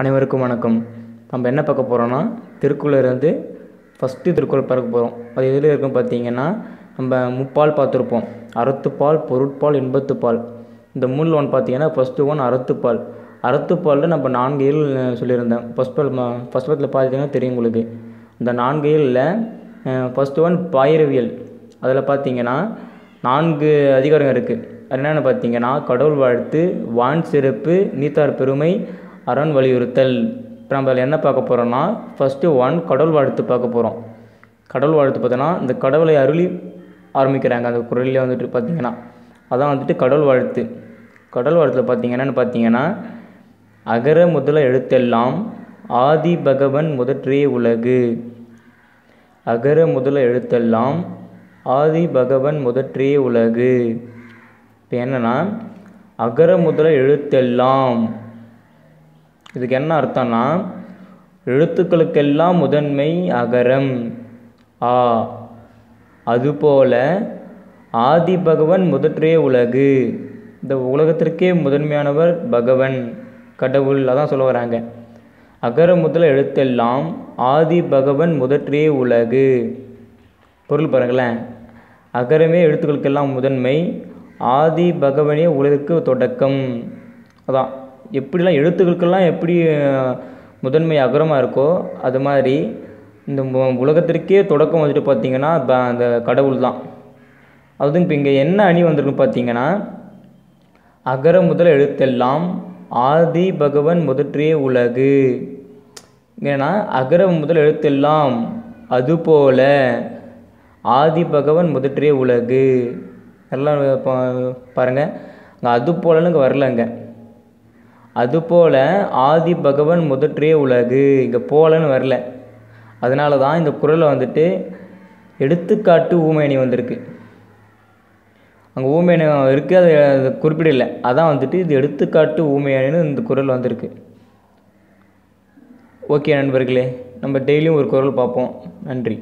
அனைவருக்கும் வணக்கம். நம்ம என்ன பார்க்க போகிறோன்னா திருக்குறள் இருந்து ஃபஸ்ட்டு திருக்குறள் பார்க்க போகிறோம் அது எதில் இருக்கும் பார்த்தீங்கன்னா நம்ம முப்பால் பார்த்துருப்போம். அறத்துப்பால் பொருட்பால் இன்பத்துப்பால். இந்த மூணில் ஒன் பார்த்தீங்கன்னா ஃபஸ்ட்டு ஒன் அறத்துப்பால். அறத்துப்பாலில் நம்ம நான்கு இயல் சொல்லியிருந்தேன். ஃபஸ்ட் பால் ஃபஸ்ட் பாலத்தில் பார்த்தீங்கன்னா தெரியும் உங்களுக்கு. இந்த நான்கு இயலில் ஃபஸ்ட்டு ஒன் பாயிரவியல். அதில் பார்த்தீங்கன்னா நான்கு அதிகாரம் இருக்குது அது என்னென்னு பார்த்தீங்கன்னா கடவுள் வாழ்த்து வான் சிறப்பு நீத்தார் பெருமை அரண் வலியுறுத்தல். இப்போ நம்ம அதில் என்ன பார்க்க போகிறோம்னா ஃபஸ்ட்டு ஒன் கடவுள் வாழ்த்து பார்க்க போகிறோம் கடவுள் வாழ்த்து பார்த்தோன்னா இந்த கடவுளை அருளி ஆரம்பிக்கிறாங்க. அந்த குரலில் வந்துட்டு பார்த்திங்கன்னா அதான் வந்துட்டு கடவுள் வாழ்த்து. கடவுள் வாழ்த்தில் பார்த்தீங்கன்னா பார்த்தீங்கன்னா அகர முதல எழுத்தெல்லாம் ஆதி பகவன் முதற்றே உலகு. அகர முதல எழுத்தெல்லாம் ஆதி பகவன் முதற்றே உலகு. இப்போ என்னன்னா அகர முதல எழுத்தெல்லாம் இதுக்கு என்ன அர்த்தம்னா எழுத்துக்களுக்கெல்லாம் முதன்மை அகரம். ஆ அதுபோல ஆதி பகவன் முதற்றே உலகு. இந்த உலகத்திற்கே முதன்மையானவர் பகவன். கடவுள் அதான் சொல்ல வராங்க. அகர முதல எழுத்தெல்லாம் ஆதி பகவன் முதற்றே உலகு. பொருள் பாருங்களேன். அகரமே எழுத்துக்களுக்கெல்லாம் முதன்மை ஆதி பகவனே உலகிற்கு தொடக்கம். அதான். எப்படிலாம் எழுத்துக்களுக்கெல்லாம் எப்படி முதன்மை அகரமாக இருக்கோ அது மாதிரி இந்த உலகத்திற்கே தொடக்கம் வந்துட்டு பார்த்திங்கன்னா அந்த கடவுள் தான் அதுவும் இப்போ இங்கே என்ன அணி வந்திருக்குன்னு பார்த்தீங்கன்னா அகர முதல் எழுத்தெல்லாம் ஆதி பகவன் முதற்றே உலகு. ஏன்னா அகர முதல் எழுத்தெல்லாம் அதுபோல ஆதி பகவன் முதற்றே உலகு. எல்லாம் பாருங்கள் அங்கே அது போலன்னு இங்கே வரலங்க அதுபோல் ஆதி பகவன் முதற்றே உலகு. இங்கே போலன்னு வரல. அதனால தான் இந்த குரலில் வந்துட்டு எடுத்துக்காட்டு ஊமேனி வந்திருக்கு. அங்கே ஊமேனி இருக்குது அது அது குறிப்பிடலை. அதான் வந்துட்டு இது எடுத்துக்காட்டு ஊமையானின்னு இந்த குரல் வந்திருக்கு. ஓகே நண்பர்களே நம்ம டெய்லியும் ஒரு குரல் பார்ப்போம். நன்றி.